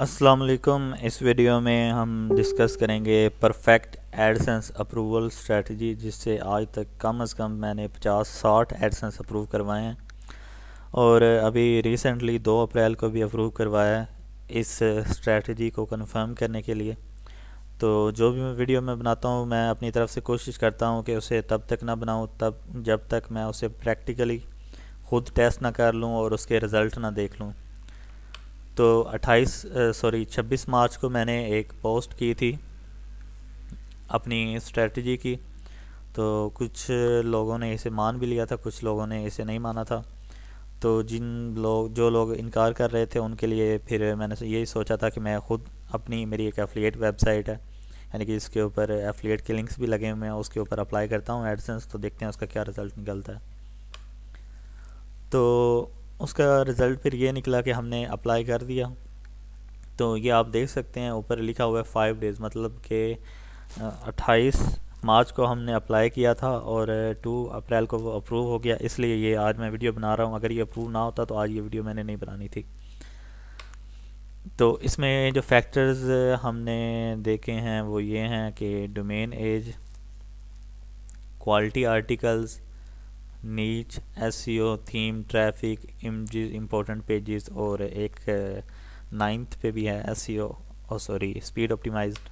السلام علیکم، اس ویڈیو میں ہم ڈسکس کریں گے پرفیکٹ ایڈسنس اپروول اسٹریٹجی جس سے آج تک کم از کم میں نے پچاس ساٹھ ایڈسنس اپروو کروائے ہیں۔ اور ابھی ریسنٹلی دو اپریل کو بھی اپروو کروایا ہے اس اسٹریٹجی کو کنفرم کرنے کے لیے۔ تو جو بھی میں ویڈیو میں بناتا ہوں، میں اپنی طرف سے کوشش کرتا ہوں کہ اسے تب تک نہ بناؤں، تب جب تک میں اسے پریکٹیکلی خود ٹیسٹ نہ کر لوں اور اس کے رزلٹ نہ دیکھ لوں۔ تو اٹھائیس سوری، چھبیس مارچ کو میں نے ایک پوسٹ کی تھی اپنی اسٹریٹجی کی، تو کچھ لوگوں نے اسے مان بھی لیا تھا، کچھ لوگوں نے اسے نہیں مانا تھا۔ تو جن لوگ، جو لوگ انکار کر رہے تھے، ان کے لیے پھر میں نے یہی سوچا تھا کہ میں خود اپنی، میری ایک ایفلیٹ ویب سائٹ ہے یعنی کہ اس کے اوپر ایفلیٹ کے لنکس بھی لگے ہوئے ہیں، اس کے اوپر اپلائی کرتا ہوں ایڈسنس تو دیکھتے ہیں اس کا کیا رزلٹ نکلتا ہے۔ تو اس کا رزلٹ پھر یہ نکلا کہ ہم نے اپلائی کر دیا۔ تو یہ آپ دیکھ سکتے ہیں، اوپر لکھا ہوا ہے فائیو ڈیز مطلب کہ اٹھائیس مارچ کو ہم نے اپلائی کیا تھا اور ٹو اپریل کو وہ اپروو ہو گیا۔ اس لیے یہ آج میں ویڈیو بنا رہا ہوں۔ اگر یہ اپروو نہ ہوتا تو آج یہ ویڈیو میں نے نہیں بنانی تھی۔ تو اس میں جو فیکٹرز ہم نے دیکھے ہیں وہ یہ ہیں کہ domain age quality articles niche S E O theme, traffic images important pages اور ایک نائنتھ پہ بھی ہے S E O sorry, speed optimized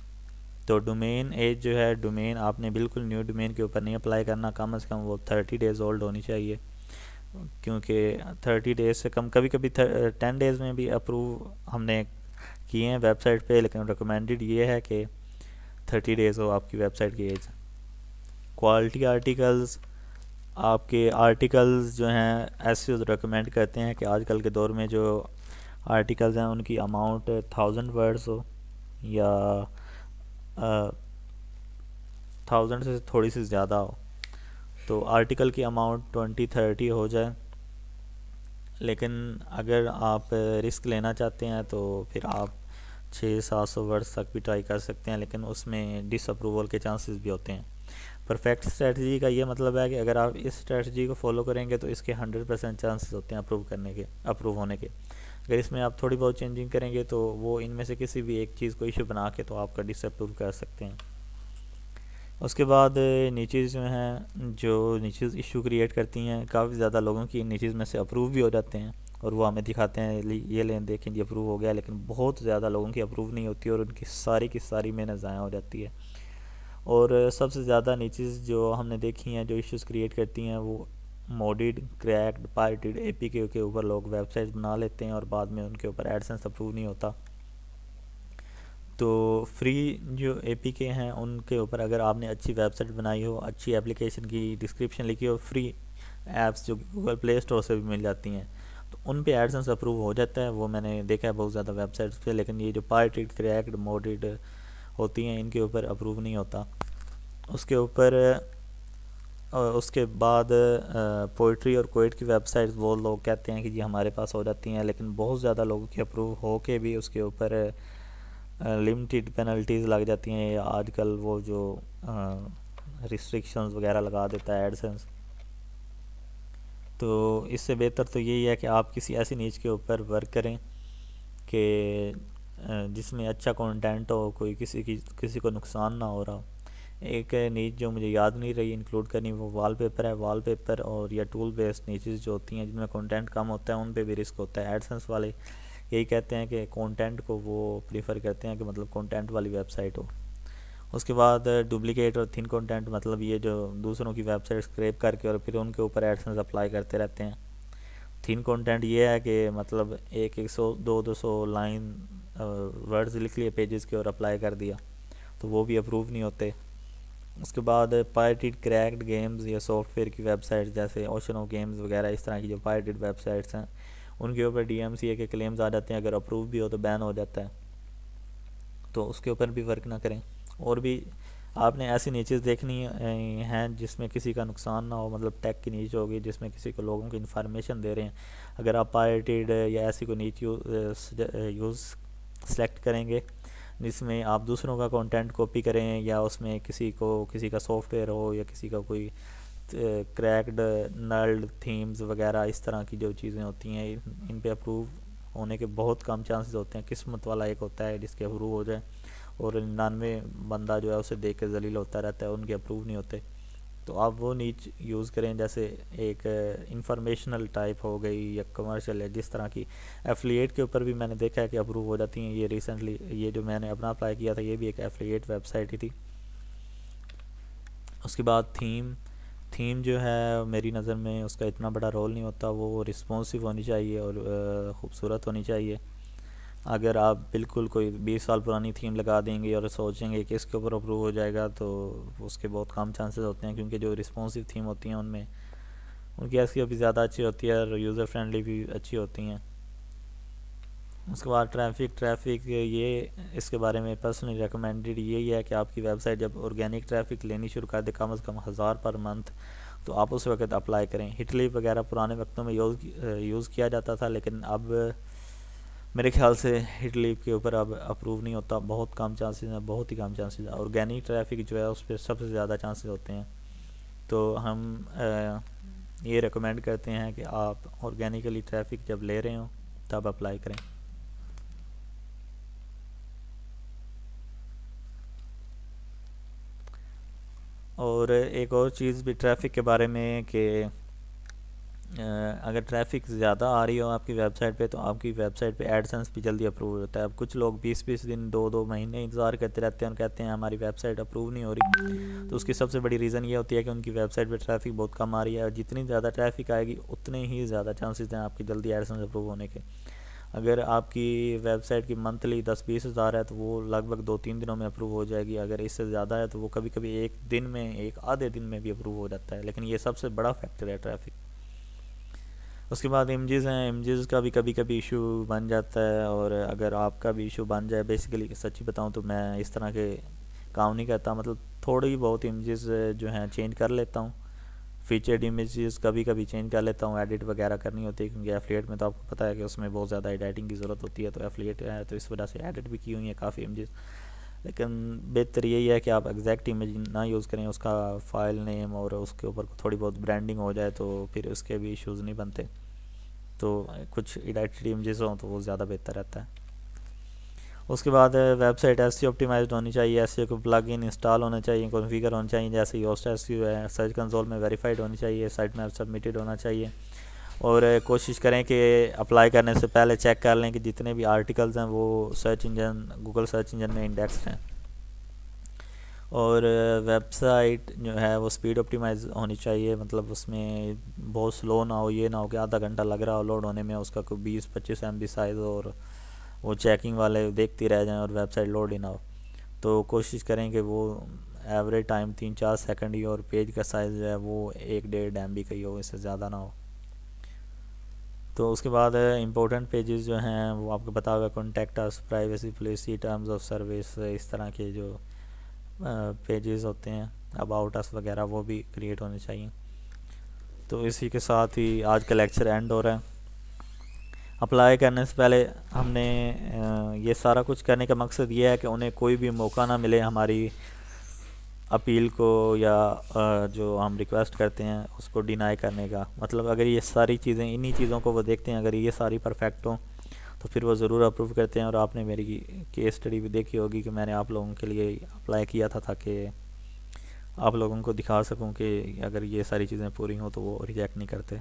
تو ڈومین ایج جو ہے، ڈومین آپ نے بالکل نیو ڈومین کے اوپر نہیں اپلائی کرنا، کم از کم وہ تھرٹی ڈیز اولڈ ہونی چاہیے۔ کیونکہ تھرٹی ڈیز سے کم، کبھی کبھی ٹین ڈیز میں بھی اپروو ہم نے کیے ہیں ویب سائٹ پہ، لیکن ریکمینڈڈ یہ ہے کہ تھرٹی ڈیز ہو آپ کی ویب سائٹ کی ایج۔ کوالٹی آرٹیکلز آپ کے آرٹیکلز جو ہیں ایسے ریکمینڈ کرتے ہیں کہ آج کل کے دور میں جو آرٹیکلز ہیں ان کی اماؤنٹ تھاؤزنڈ ورڈز ہو یا تھاؤزنڈ سے تھوڑی سی زیادہ ہو۔ تو آرٹیکل کی اماؤنٹ ٹونٹی تھرٹی ہو جائے۔ لیکن اگر آپ رسک لینا چاہتے ہیں تو پھر آپ چھ سات سو ورڈز تک بھی ٹرائی کر سکتے ہیں، لیکن اس میں ڈس اپروول کے چانسز بھی ہوتے ہیں۔ پرفیکٹ اسٹریٹجی کا یہ مطلب ہے کہ اگر آپ اس اسٹریٹجی کو فالو کریں گے تو اس کے ہنڈریڈ پرسینٹ چانسز ہوتے ہیں اپروو کرنے کے اپروو ہونے کے. اگر اس میں آپ تھوڑی بہت چینجنگ کریں گے تو وہ ان میں سے کسی بھی ایک چیز کو ایشو بنا کے تو آپ کا ڈس اپروو کر سکتے ہیں. اس کے بعد نیچیز جو ہیں، جو نیچیز ایشو کریٹ کرتی ہیں، کافی زیادہ لوگوں کی نیچیز میں سے اپروو بھی ہو جاتے ہیں اور وہ ہمیں دکھاتے ہیں یہ لیں دیکھیں جی اپروو ہو گیا لیکن بہت زیادہ لوگوں کی اپروو نہیں ہوتی اور ان کی ساری کی ساری محنت ضائع ہو جاتی ہے۔ اور سب سے زیادہ نیچز جو ہم نے دیکھی ہیں، جو ایشوز کریٹ کرتی ہیں، وہ موڈیڈ کریکڈ پارٹیڈ اے پی کے کے اوپر لوگ ویب سائٹس بنا لیتے ہیں اور بعد میں ان کے اوپر ایڈسنس اپروو نہیں ہوتا۔ تو فری جو اے پی کے ہیں، ان کے اوپر اگر آپ نے اچھی ویب سائٹ بنائی ہو، اچھی اپلیکیشن کی ڈسکرپشن لکھی ہو فری ایپس جو گوگل پلے اسٹور سے بھی مل جاتی ہیں۔ تو ان پہ ایڈسنس اپروو ہو جاتا ہے۔ وہ میں نے دیکھا ہے بہت زیادہ ویب سائٹس پہ، لیکن یہ جو پارٹیڈ کریکڈ موڈیڈ ہوتی ہیں، ان کے اوپر اپروو نہیں ہوتا۔ اس کے اوپر اس کے بعد پوئٹری اور کوئٹ کی ویب سائٹس وہ لوگ کہتے ہیں کہ جی ہمارے پاس ہو جاتی ہیں، لیکن بہت زیادہ لوگوں کی اپروو ہو کے بھی اس کے اوپر لمیٹیڈ پینلٹیز لگ جاتی ہیں۔ یا آج کل وہ جو ریسٹرکشنز وغیرہ لگا دیتا ہے ایڈسنس تو اس سے بہتر تو یہی ہے کہ آپ کسی ایسی نیچ کے اوپر ورک کریں کہ جس میں اچھا کانٹینٹ ہو، کوئی کسی کی، کسی کو نقصان نہ ہو رہا ایک نیچ جو مجھے یاد نہیں رہی انکلوڈ کرنی، وہ وال پیپر ہے۔ وال پیپر اور یا ٹول بیسڈ نیچز جو ہوتی ہیں، جن میں کانٹینٹ کم ہوتا ہے، ان پہ بھی رسک ہوتا ہے۔ ایڈسنس والے یہی کہتے ہیں کہ کانٹینٹ کو وہ پریفر کرتے ہیں کہ مطلب کانٹینٹ والی ویب سائٹ ہو۔ اس کے بعد ڈپلیکیٹ اور تھن کانٹینٹ مطلب یہ جو دوسروں کی ویب سائٹ اسکریپ کر کے اور پھر ان کے اوپر ایڈسنس اپلائی کرتے رہتے ہیں۔ تھن کانٹینٹ یہ ہے کہ مطلب ایک ایک سو، دو دو سو لائن ورڈز لکھ لیے پیجز کے اور اپلائی کر دیا، تو وہ بھی اپروو نہیں ہوتے۔ اس کے بعد پائرٹیڈ کریکڈ گیمز یا سافٹ ویئر کی ویب سائٹس جیسے اوشنو گیمز وغیرہ، اس طرح کی جو پائرٹیڈ ویب سائٹس ہیں، ان کے اوپر ڈی ایم سی اے کے کلیمز آ جاتے ہیں، اگر اپروو بھی ہو تو بین ہو جاتا ہے۔ تو اس کے اوپر بھی ورک نہ کریں۔ اور بھی آپ نے ایسی نیچز دیکھنی ہیں جس میں کسی کا نقصان نہ ہو مطلب ٹیک کی نیچ ہوگی، جس میں کسی کو لوگوں کی انفارمیشن دے رہے ہیں۔ اگر آپ پائرٹیڈ یا ایسی کو نیچ یوز سلیکٹ کریں گے، جس میں آپ دوسروں کا کانٹینٹ کاپی کریں یا اس میں کسی کو، کسی کا سافٹ ویئر ہو یا کسی کا کوئی کریکڈ نلڈ تھیمز وغیرہ اس طرح کی جو چیزیں ہوتی ہیں، ان پہ اپروو ہونے کے بہت کم چانسز ہوتے ہیں۔ قسمت والا ایک ہوتا ہے جس کے اپروو ہو جائے اور ننانوے بندہ جو ہے اسے دیکھ کے ذلیل ہوتا رہتا ہے، ان کے اپروو نہیں ہوتے۔ تو آپ وہ نیچ یوز کریں جیسے ایک انفارمیشنل ٹائپ ہو گئی یا کمرشل ہے جس طرح کی ایفلیٹ کے اوپر بھی میں نے دیکھا ہے کہ اپروو ہو جاتی ہیں۔ یہ ریسنٹلی یہ جو میں نے اپنا اپلائی کیا تھا یہ بھی ایک ایفلیٹ ویب سائٹ ہی تھی۔ اس کے بعد تھیم تھیم جو ہے میری نظر میں اس کا اتنا بڑا رول نہیں ہوتا، وہ رسپونسو ہونی چاہیے اور خوبصورت ہونی چاہیے۔ اگر آپ بالکل کوئی بیس سال پرانی تھیم لگا دیں گے اور سوچیں گے کہ اس کے اوپر اپروو ہو جائے گا، تو اس کے بہت کم چانسز ہوتے ہیں کیونکہ جو رسپونسو تھیم ہوتی ہیں ان میں، ان کی ایسی بھی زیادہ اچھی ہوتی ہے اور یوزر فرینڈلی بھی اچھی ہوتی ہیں۔ اس کے بعد ٹریفک ٹریفک یہ اس کے بارے میں پرسنلی ریکمینڈیڈ یہی ہے کہ آپ کی ویب سائٹ جب آرگینک ٹریفک لینی شروع کر دے کم از کم ہزار پر منتھ تو آپ اس وقت اپلائی کریں۔ ہٹلی وغیرہ پرانے وقتوں میں یوز یوز کیا جاتا تھا، لیکن اب میرے خیال سے ہٹ لیپ کے اوپر اب اپروو نہیں ہوتا، بہت کم چانسز ہیں، بہت ہی کم چانسز ہیں۔ آرگینک ٹریفک جو ہے، اس پہ سب سے زیادہ چانسز ہوتے ہیں۔ تو ہم یہ ریکمینڈ کرتے ہیں کہ آپ آرگینکلی ٹریفک جب لے رہے ہوں، تب اپلائی کریں۔ اور ایک اور چیز بھی ٹریفک کے بارے میں کہ اگر ٹریفک زیادہ آ رہی ہو آپ کی ویب سائٹ پہ تو آپ کی ویب سائٹ پہ ایڈسنس بھی جلدی اپروو ہوتا ہے۔ اب کچھ لوگ بیس بیس دن، دو دو مہینے انتظار کرتے رہتے ہیں اور کہتے ہیں ہماری ویب سائٹ اپروو نہیں ہو رہی۔ تو اس کی سب سے بڑی ریزن یہ ہوتی ہے کہ ان کی ویب سائٹ پہ ٹریفک بہت کم آ رہی ہے اور جتنی زیادہ ٹریفک آئے گی، اتنے ہی زیادہ چانسز ہیں آپ کی جلدی ایڈسنس اپروو ہونے کے۔ اگر آپ کی ویب سائٹ کی منتھلی دس بیس ہزار ہے تو وہ لگ بھگ دو تین دنوں میں اپروو ہو جائے گی۔ اگر اس سے زیادہ ہے تو وہ کبھی کبھی ایک دن میں، ایک آدھے دن میں بھی اپروو ہو جاتا ہے۔ لیکن یہ سب سے بڑا فیکٹر ہے ٹریفک۔ اس کے بعد امیجز ہیں امیجز کا بھی کبھی کبھی ایشو بن جاتا ہے اور اگر آپ کا بھی ایشو بن جائے بیسیکلی سچی بتاؤں تو میں اس طرح کے کام نہیں کرتا۔ مطلب تھوڑی بہت امیجز جو ہیں چینج کر لیتا ہوں۔ فیچرڈ امیجز کبھی کبھی چینج کر لیتا ہوں۔ ایڈٹ وغیرہ کرنی ہوتی ہے کیونکہ ایفلیٹ میں تو آپ کو پتہ ہے کہ اس میں بہت زیادہ ایڈیٹنگ کی ضرورت ہوتی ہے تو ایفلیٹ ہے تو اس وجہ سے ایڈٹ بھی کی ہوئی ہیں کافی امیجز لیکن بہتر یہی ہے کہ آپ ایگزیکٹ امیج نہ یوز کریں، اس کا فائل نیم اور اس کے اوپر تھوڑی بہت برانڈنگ ہو جائے تو پھر اس کے بھی ایشوز نہیں بنتے۔ تو کچھ ایڈیٹڈ امیجز ہوں تو وہ زیادہ بہتر رہتا ہے۔ اس کے بعد website S C optimized ہونی چاہیے ایس سی کو پلگ ان انسٹال ہونا چاہیے کنفیگر ہونا چاہیے، جیسے یوسٹ ایس سی ہے سرچ کنزول میں ویریفائڈ ہونی چاہیے سائٹ میپ سبمیٹڈ ہونا چاہیے۔ اور کوشش کریں کہ اپلائی کرنے سے پہلے چیک کر لیں کہ جتنے بھی آرٹیکلز ہیں وہ search engine Google search engine میں انڈیکس ہیں۔ اور ویب سائٹ جو ہے وہ سپیڈ آپٹیمائز ہونی چاہیے۔ مطلب اس میں بہت سلو نہ ہو، یہ نہ ہو کہ آدھا گھنٹہ لگ رہا ہو لوڈ ہونے میں اس کا کوئی بیس، پچیس ایم بی سائز اور وہ چیکنگ والے دیکھتی رہ جائیں اور ویب سائٹ لوڈ ہی نہ ہو۔ تو کوشش کریں کہ وہ ایوریج ٹائم تین چار سیکنڈ ہی اور پیج کا سائز جو ہے وہ ایک ڈیڑھ ایم بی کا ہی ہو، اس سے زیادہ نہ ہو۔ تو اس کے بعد امپورٹنٹ پیجز جو ہیں وہ آپ کو بتا ہوا contacts privacy policy terms of service اس طرح کے جو پیجز ہوتے ہیں اباؤٹ اس وغیرہ وہ بھی کریٹ ہونے چاہیے۔ تو اسی کے ساتھ ہی آج کا لیکچر اینڈ ہو رہا ہے۔ اپلائی کرنے سے پہلے ہم نے یہ سارا کچھ کرنے کا مقصد یہ ہے کہ انہیں کوئی بھی موقع نہ ملے ہماری اپیل کو یا جو ہم ریکویسٹ کرتے ہیں، اس کو ڈینائی کرنے کا۔ مطلب اگر یہ ساری چیزیں، انہی چیزوں کو وہ دیکھتے ہیں، اگر یہ ساری پرفیکٹ ہوں، تو پھر وہ ضرور اپروو کرتے ہیں۔ اور آپ نے میری کیس اسٹڈی بھی دیکھی ہوگی کہ میں نے آپ لوگوں کے لیے اپلائی کیا تھا تاکہ آپ لوگوں کو دکھا سکوں کہ اگر یہ ساری چیزیں پوری ہوں تو وہ ریجیکٹ نہیں کرتے۔